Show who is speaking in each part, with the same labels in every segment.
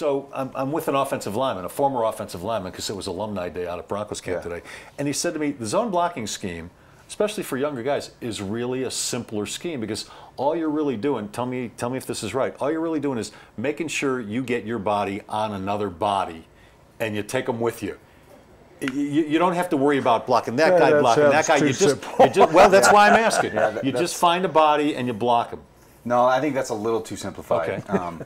Speaker 1: So I'm, I'm with an offensive lineman, a former offensive lineman, because it was alumni day out at Broncos camp
Speaker 2: Yeah.
Speaker 1: today, and he said to me, the zone blocking scheme, especially for younger guys, is really a simpler scheme because all you're really doing, tell me, tell me if this is right. All you're really doing is making sure you get your body on another body, and you take them with you. You, you don't have to worry about blocking that
Speaker 3: Yeah,
Speaker 1: guy,
Speaker 3: that
Speaker 1: blocking that
Speaker 3: sounds
Speaker 1: guy.
Speaker 3: too
Speaker 1: You just,
Speaker 3: simple.
Speaker 1: you just, well, that's why I'm asking.
Speaker 2: Yeah, that-
Speaker 1: you just find a body and you block him.
Speaker 2: No, I think that's a little too simplified.
Speaker 1: Okay.
Speaker 2: Um,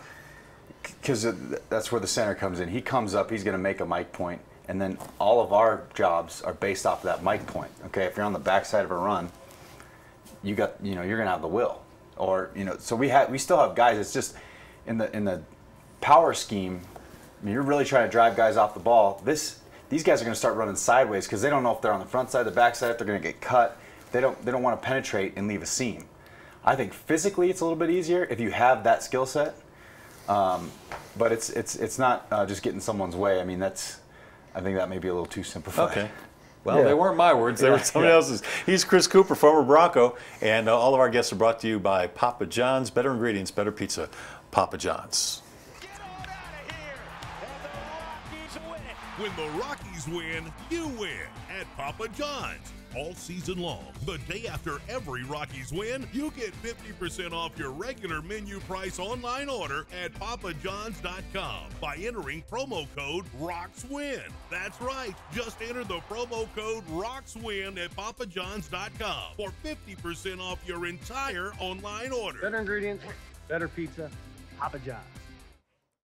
Speaker 2: because that's where the center comes in. He comes up, he's going to make a Mike point, and then all of our jobs are based off of that Mike point. Okay, if you're on the backside of a run, you got you know you're going to have the will, or you know. So we have we still have guys. It's just in the in the power scheme. I mean, you're really trying to drive guys off the ball. This these guys are going to start running sideways because they don't know if they're on the front side, the back side, if they're going to get cut. They don't they don't want to penetrate and leave a seam. I think physically it's a little bit easier if you have that skill set. Um, but it's it's it's not uh, just getting someone's way. I mean, that's I think that may be a little too simplified.
Speaker 1: Okay. Well,
Speaker 3: Yeah.
Speaker 1: they weren't my words; they were
Speaker 2: Yeah,
Speaker 1: somebody
Speaker 2: yeah.
Speaker 1: else's. He's Chris Kuper, former Bronco, and uh, all of our guests are brought to you by Papa John's. Better ingredients, better pizza. Papa John's.
Speaker 4: When the Rockies win, you win at Papa John's. All season long. The day after every Rockies win, you get 50% off your regular menu price online order at papajohns.com by entering promo code ROXWIN. That's right. Just enter the promo code ROXWIN at papajohns.com for 50% off your entire online order.
Speaker 5: Better ingredients, better pizza, Papa John's.